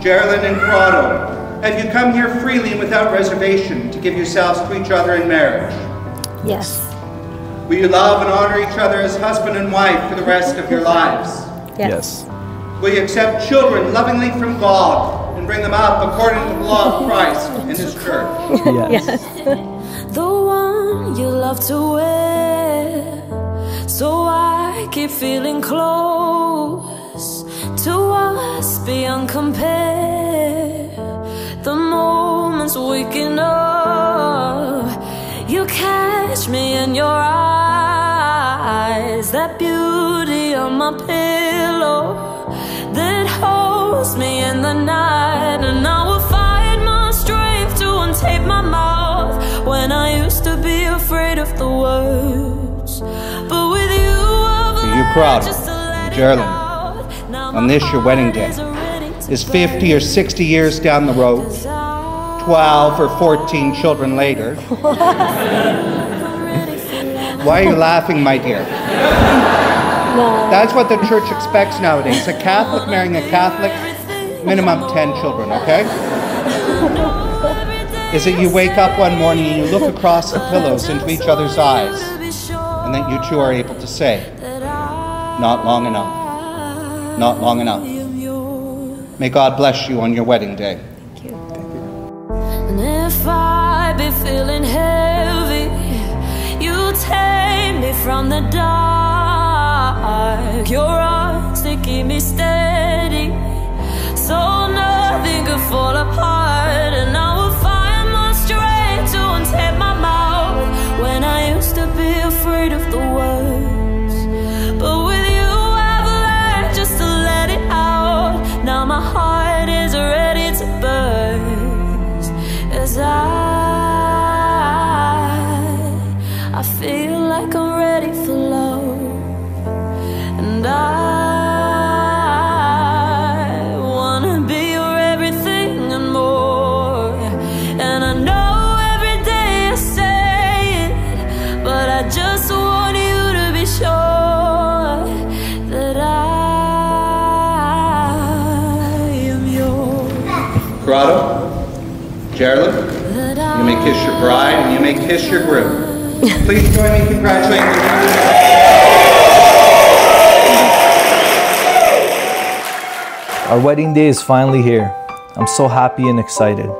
Geralyn and Corrado, have you come here freely and without reservation to give yourselves to each other in marriage? Yes. Will you love and honor each other as husband and wife for the rest of your lives? Yes. Will you accept children lovingly from God and bring them up according to the law of Christ and His church? Yes. the one you love to wear. So I keep feeling close to us beyond compare. The moments waking up, you catch me in your eyes. That beauty on my pillow that holds me in the night, and I will find my strength to untape my mouth when I used to be afraid of the words. But with you, I've Are you learned proud, just to let Geralyn, on this your wedding day? is Is 50 or 60 years down the road, 12 or 14 children later, why are you laughing, my dear? That's what the church expects nowadays. A Catholic marrying a Catholic, minimum 10 children, okay? Is it you wake up one morning and you look across the pillows into each other's eyes, and then you two are able to say, not long enough, not long enough. May God bless you on your wedding day. And if I be feeling heavy, you take me from the dark. Your they keep me steady. So nothing could fall apart. And I Geralyn, you may kiss your bride and you may kiss your groom. Please join me in congratulating the Our wedding day is finally here. I'm so happy and excited.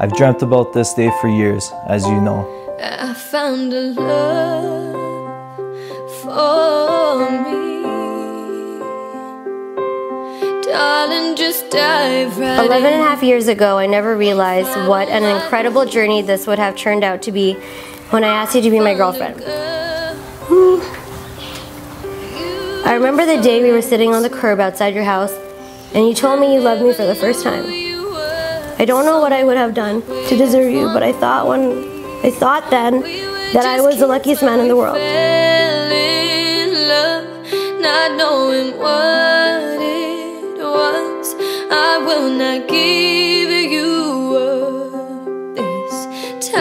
I've dreamt about this day for years, as you know. I found a love for me. Darling, just dive right 11 and a half years ago, I never realized what an incredible journey this would have turned out to be when I asked you to be my girlfriend. I remember the day we were sitting on the curb outside your house and you told me you loved me for the first time. I don't know what I would have done to deserve you, but I thought when I thought then that I was the luckiest man in the world. I give you up this time,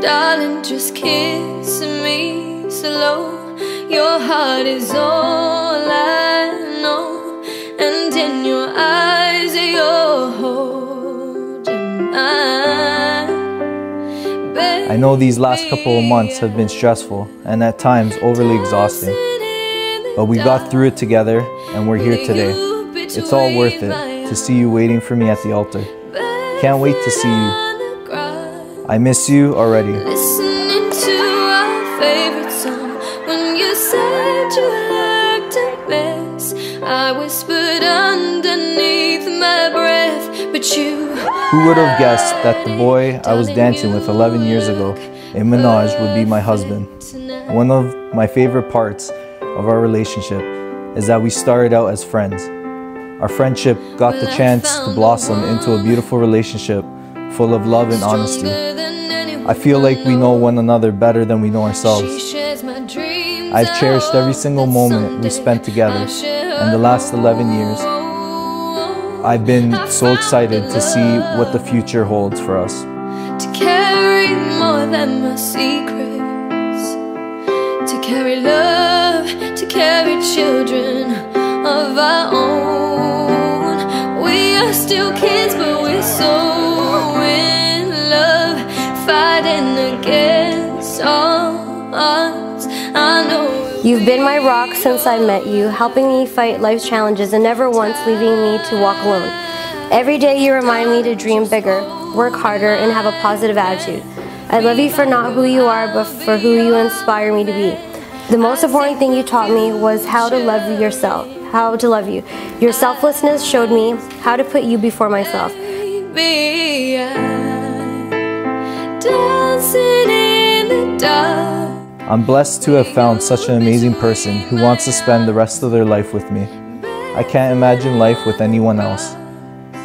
darling. Just kiss me slow. Your heart is all I know, and in your eyes you're holding mine. I know these last couple of months have been stressful and at times overly exhausting, but we got through it together and we're here today. It's all worth it to see you waiting for me at the altar. Can't wait to see you. I miss you already. Listening to our favorite song when you said you looked a mess. I whispered underneath my breath, but you. Who would have guessed that the boy I was dancing with 11 years ago in Minaj would be my husband? One of my favorite parts of our relationship is that we started out as friends. Our friendship got the chance to blossom into a beautiful relationship full of love and honesty. I feel like we know one another better than we know ourselves. I've cherished every oh, single moment we spent together, and the last 11 years, I've been so excited to see what the future holds for us. to carry more than my secrets, to carry love, to carry children of our own. Still kids, but we're so in love, fighting against all odds. I know. You've been my rock since I met you, helping me fight life's challenges and never once leaving me to walk alone. Every day you remind me to dream bigger, work harder, and have a positive attitude. I love you for not who you are, but for who you inspire me to be. The most important thing you taught me was how to love yourself, how to love you. Your selflessness showed me how to put you before myself. Baby, dancing in the dark. I'm blessed to have found such an amazing person who wants to spend the rest of their life with me. I can't imagine life with anyone else.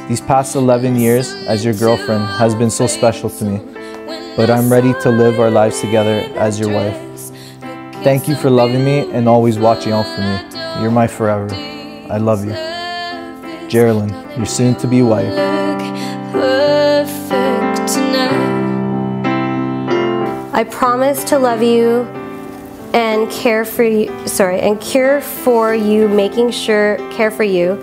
These past 11 years as your girlfriend has been so special to me, but I'm ready to live our lives together as your wife. Thank you for loving me and always watching out for me. You're my forever. I love you. Geralyn, your soon to be wife. I promise to love you and care for you, sorry, and care for you, making sure, care for you,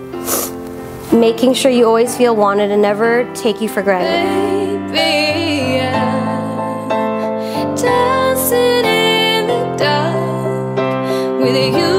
making sure you always feel wanted and never take you for granted. Baby, I'm dancing in the dark with you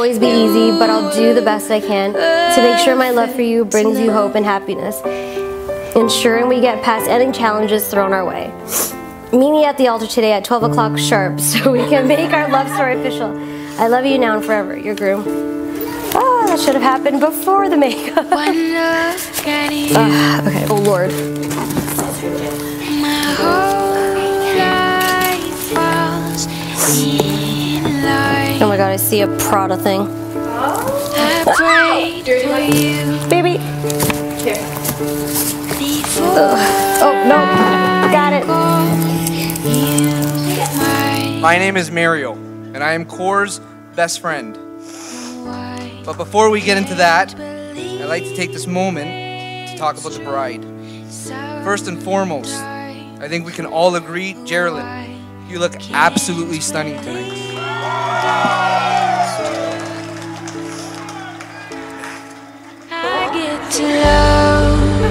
always be easy, but I'll do the best I can to make sure my love for you brings you hope and happiness, ensuring we get past any challenges thrown our way. Meet me at the altar today at 12 o'clock sharp so we can make our love story official. I love you now and forever, your groom. Oh, that should have happened before the makeup. One look at you, Ah, okay, oh Lord. my whole life falls. Oh my god, I see a Prada thing. For you Baby. before Oh, no. Got it. My name is Mario, and I am Core's best friend. But before we get into that, I'd like to take this moment to talk about the bride. First and foremost, I think we can all agree, Geralyn, you look absolutely stunning tonight.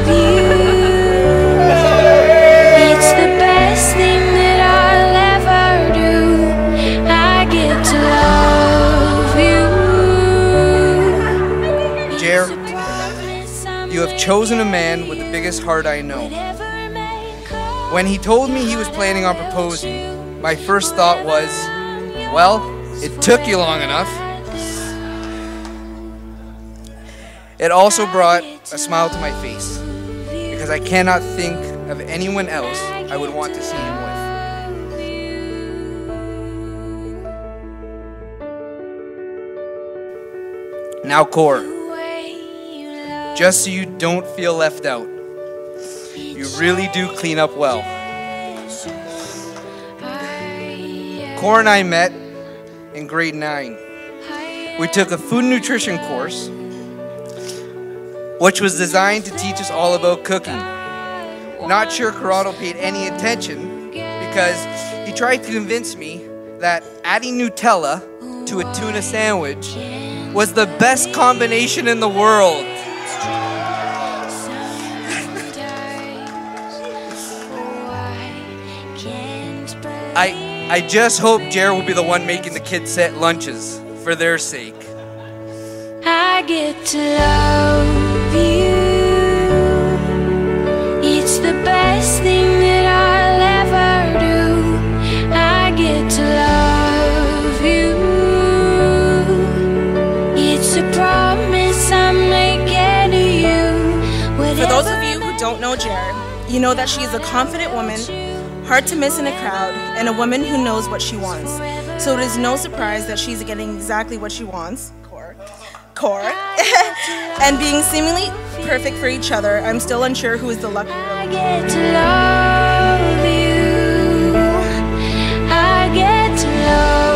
You. It's the best thing that I'll ever do. I get to love you. You have chosen a man with the biggest heart I know. When he told me he was planning on proposing, my first thought was, well, it took you long enough. It also brought a smile to my face because I cannot think of anyone else I would want to see him with. Now, Core, just so you don't feel left out, you really do clean up well. Core and I met in grade 9. We took a food nutrition course, which was designed to teach us all about cooking. Not sure Corrado paid any attention because he tried to convince me that adding Nutella to a tuna sandwich was the best combination in the world. I I just hope Jer will be the one making the kids set lunches for their sake. I get to love you. It's the best thing that I'll ever do. I get to love you. It's a promise I'm making to you. For those of you who don't know Jared, you know that she is a confident woman, hard to miss in a crowd, and a woman who knows what she wants. So it is no surprise that she's getting exactly what she wants. Core. Core. and being seemingly perfect for each other, I'm still unsure who is the luckier. I get to love you. I get to love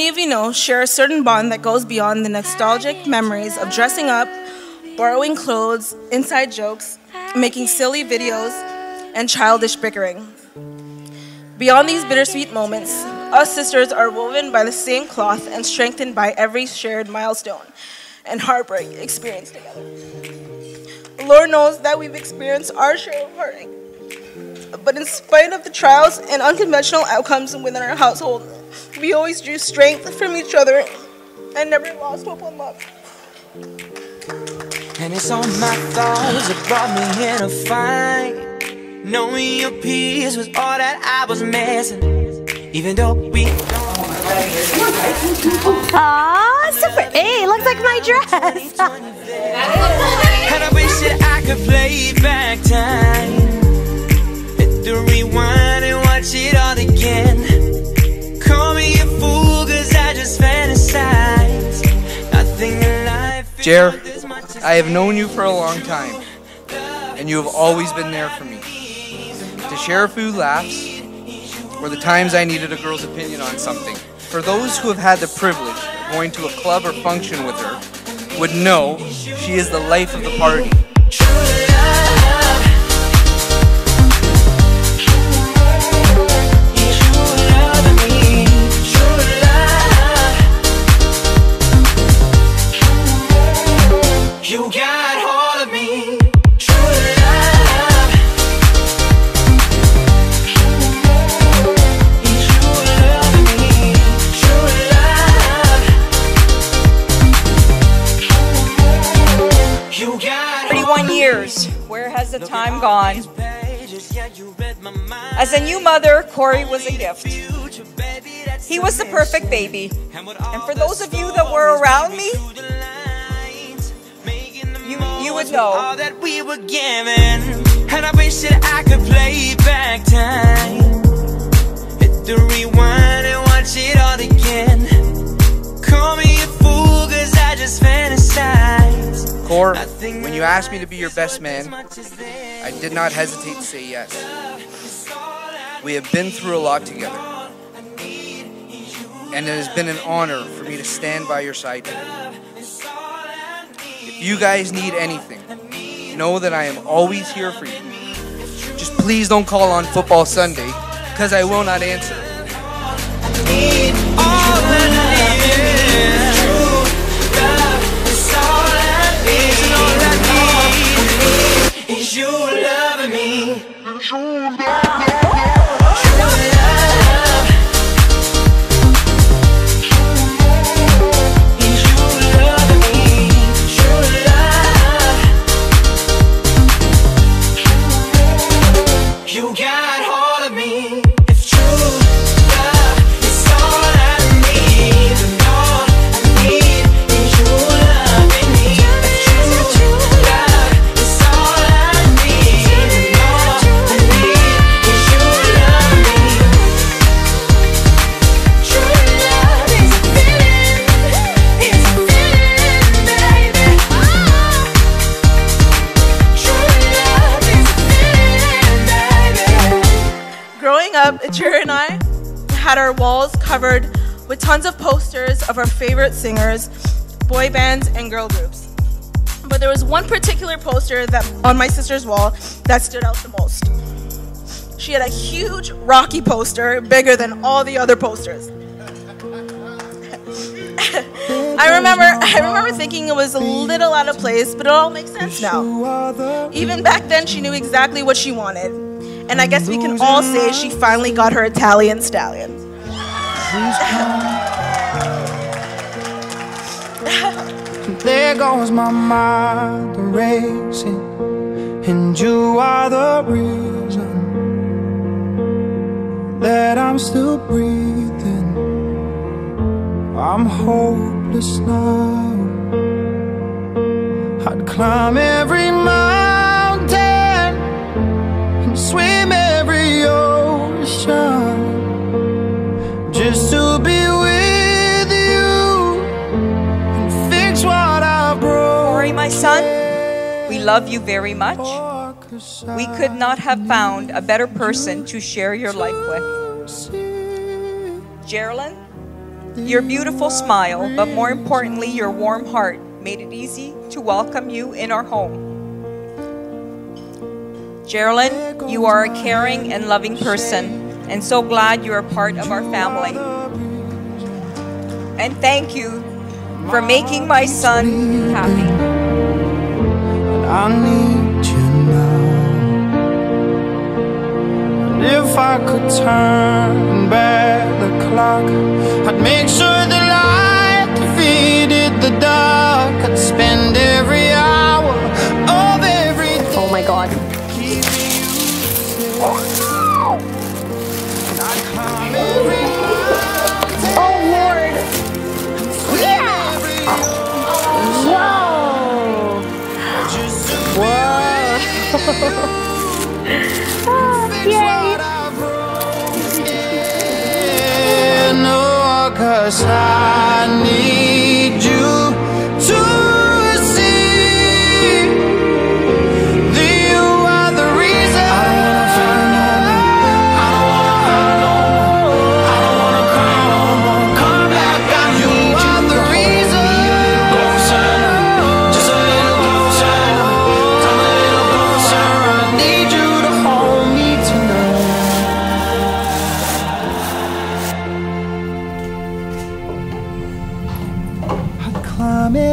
many of you know, share a certain bond that goes beyond the nostalgic memories of dressing up, borrowing clothes, inside jokes, making silly videos, and childish bickering. Beyond these bittersweet moments, us sisters are woven by the same cloth and strengthened by every shared milestone and heartbreak experienced together. Lord knows that we've experienced our share of heartache. But in spite of the trials and unconventional outcomes within our household, we always drew strength from each other and never lost hope on love. And it's all my thoughts that brought me here to fight. Knowing your peace was all that I was missing. Even though we Aw, super. Hey, looks like my dress. And I wish that I could play back time. Hit the rewind and watch it all again. I just fantasize. Nothing in life. Jer, worth as much as I have known you for a long time, and you have always been there for me. To share a few laughs, or the times I needed a girl's opinion on something. For those who have had the privilege of going to a club or function with her, would know she is the life of the party. Gone? As a new mother, Corey was a gift. He was the perfect baby. And for those of you that were around me, you, you would know. all that we were given. And I wish that I could play back time. Hit the rewind and watch it all again. Fantasize. Cor, when you asked me to be your best man, I did not hesitate to say yes. We have been through a lot together. And it has been an honor for me to stand by your side today. If you guys need anything, know that I am always here for you. Just please don't call on football Sunday, because I will not answer. Me. With tons of posters of our favorite singers, boy bands, and girl groups. But there was one particular poster that on my sister's wall that stood out the most. She had a huge Rocky poster, bigger than all the other posters. I remember I remember thinking it was a little out of place, but it all makes sense now. Even back then she knew exactly what she wanted. And I guess we can all say she finally got her Italian stallion. There goes my mind racing. and you are the reason that I'm still breathing. I'm hopeless now. I'd climb every mountain and swim every ocean love you very much. We could not have found a better person to share your life with. Geralyn, your beautiful smile, but more importantly, your warm heart made it easy to welcome you in our home. Geralyn, you are a caring and loving person, and so glad you are part of our family. And thank you for making my son happy. I need you now. If I could turn back the clock, I'd make sure the light defeated No,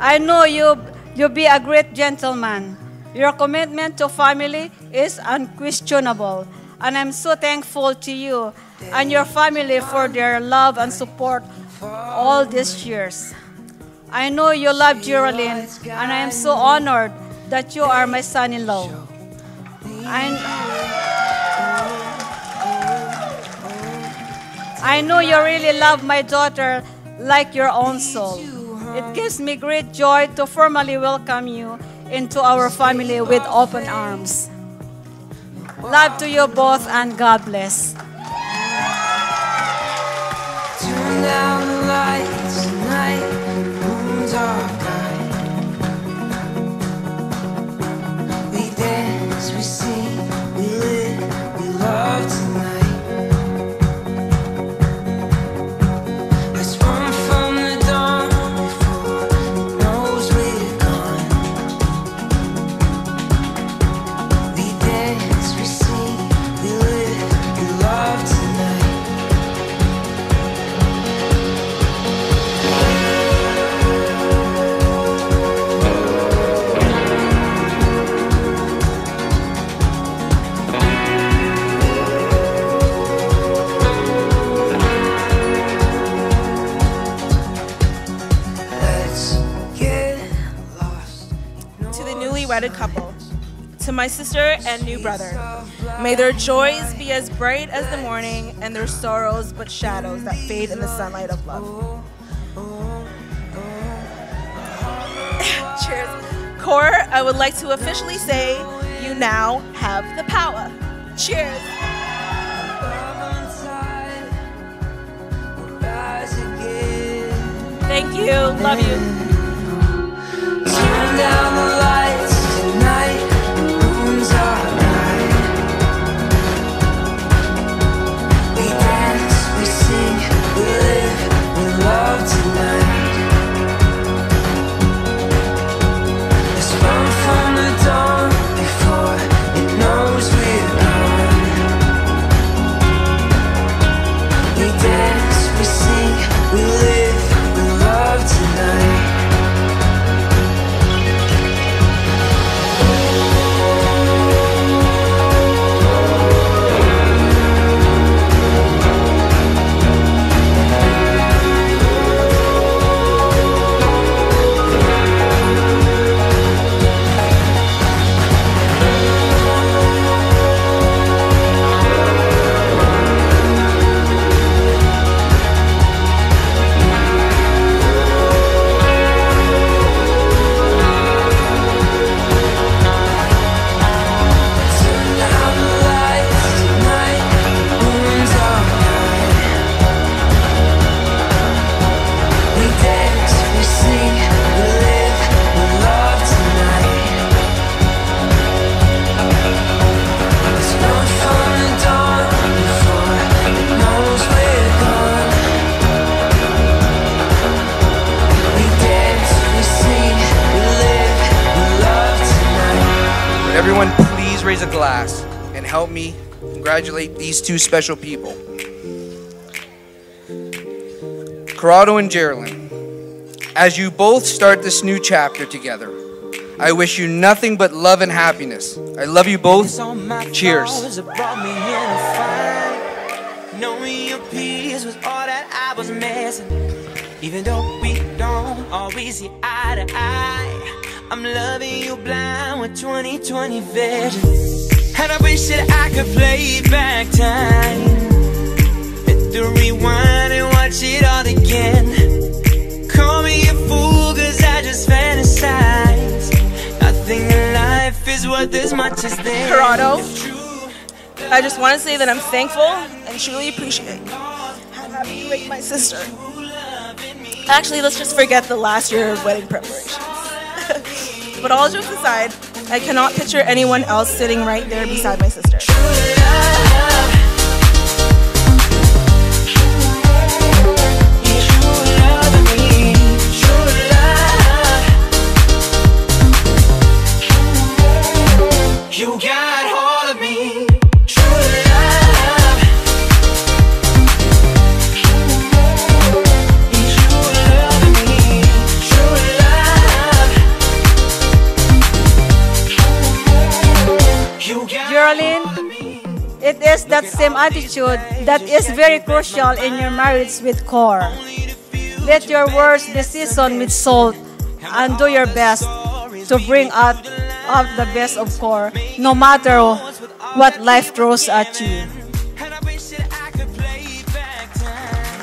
I know you you be a great gentleman. Your commitment to family is unquestionable, and I'm so thankful to you and your family for their love and support all these years. I know you love Geralyn, and I am so honored that you are my son-in-law. I, I know you really love my daughter like your own soul. It gives me great joy to formally welcome you into our family with open arms. Love to you both and God bless. Turn down the lights tonight, moon's are. We dance, we sing, we live, we love tonight. My sister and new brother, may their joys be as bright as the morning and their sorrows but shadows that fade in the sunlight of love. Cheers. Core, I would like to officially say you now have the power. Cheers. Thank you. Love you. These two special people? Corrado and Geralyn, as you both start this new chapter together, I wish you nothing but love and happiness. I love you both. Cheers. Flowers that brought me here to find. Knowing your peace was all that I was missing. Even though we don't always see eye to eye, I'm loving you blind with 2020 vision. And I wish that I could play back time. Hit the rewind and watch it all again. Call me a fool, cause I just fantasize. Nothing in life is worth as much as this. Corrado, I just want to say that I'm thankful and truly appreciate how happy you my sister. Actually, let's just forget the last year of wedding preparations. but all jokes aside, I cannot picture anyone else sitting right there beside my sister. Same attitude that is very crucial in your marriage with Core. Let your words be seasoned with salt and do your best to bring out, out the best of Core, no matter what life throws at you. And I wish that I could play back time.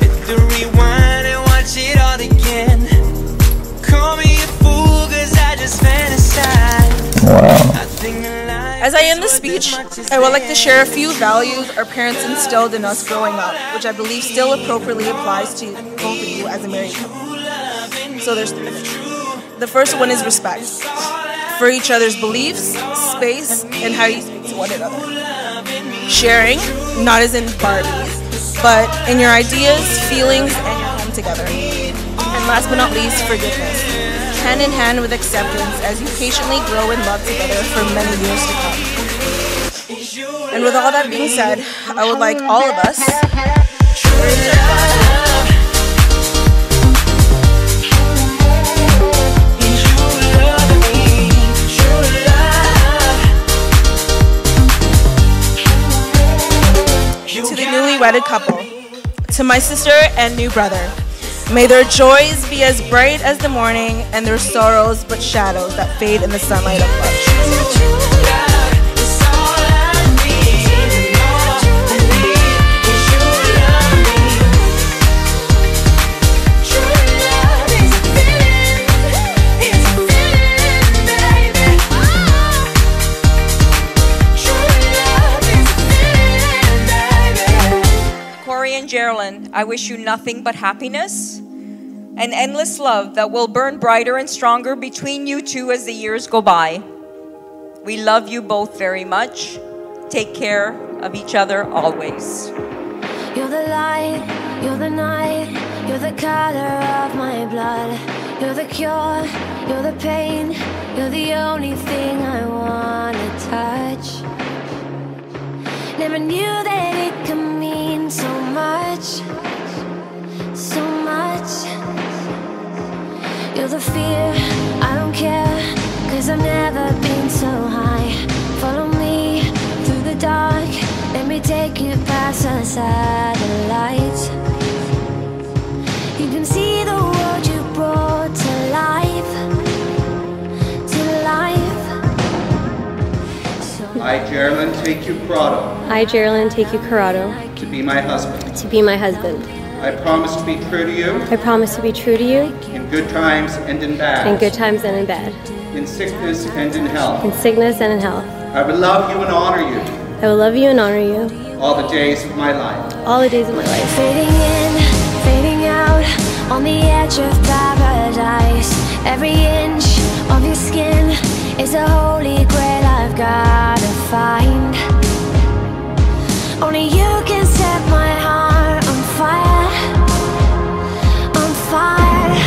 Hit the rewind and watch it all again. Call me a fool, cause I just fantasize. Wow. As I end the is worth as speech, I would like to share a few values our parents instilled in us growing up, which I believe still appropriately applies to both of you as a married couple. So there's three. The first one is respect for each other's beliefs, space, and how you speak to one another. Sharing, not as in Barbies, but in your ideas, feelings, and your home together. And last but not least, forgiveness. Hand in hand with acceptance as you patiently grow in love together for many years to come. And with all that being said, I would like all of us to the newly wedded couple, to my sister and new brother. May their joys be as bright as the morning, and their sorrows but shadows that fade in the sunlight of love. I wish you nothing but happiness and endless love that will burn brighter and stronger between you two as the years go by. We love you both very much. Take care of each other always. You're the light, you're the night, you're the color of my blood. You're the cure, you're the pain, you're the only thing I wanna touch. Never knew that it could mean so much, so much. You're the fear, I don't care, cause I've never been so high. I, Geralyn, take you, Corrado, I, Geralyn, take you, Corrado, to be my husband. to be my husband. I promise to be true to you I promise to be true to you in good times and in bad, in good times and in bad, in sickness and in health. in sickness and in health. I will love you and honor you I will love you and honor you all the days of my life. all the days of my life. Fading in, fading out, on the edge of paradise. Every inch of your skin is a holy grail I've gotta find. Only you can set my heart on fire, on fire.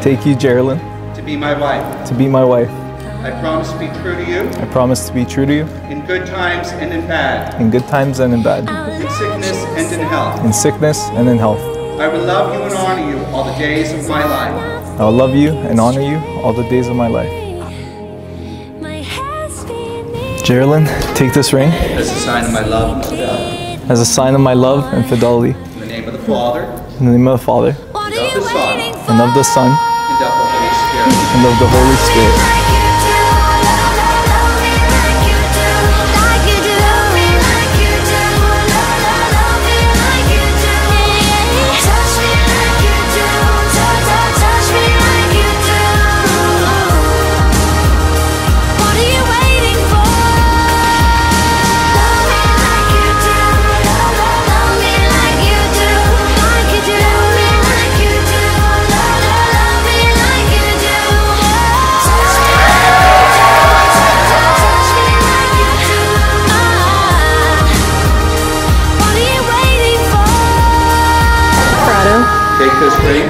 Take you, Geralyn, to be my wife. to be my wife. I promise to be true to you I promise to be true to you in good times and in bad, in good times and in bad, in sickness and in health. in sickness and in health. I will love you and honor you all the days of my life. I will love you and honor you all the days of my life. My head's spinning. Geralyn, take this ring As a sign of my love and fidelity. as a sign of my love and fidelity. In the name of the Father, In the name of the Father, and of the Son, and of the Son, and of the Holy Spirit.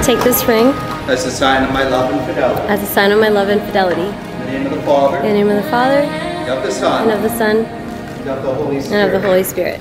Take this ring as a sign of my love and fidelity. as a sign of my love and fidelity. In the name of the Father, In the name of the Father, and of the and Son, of the Son, and of the Holy and of the Holy Spirit.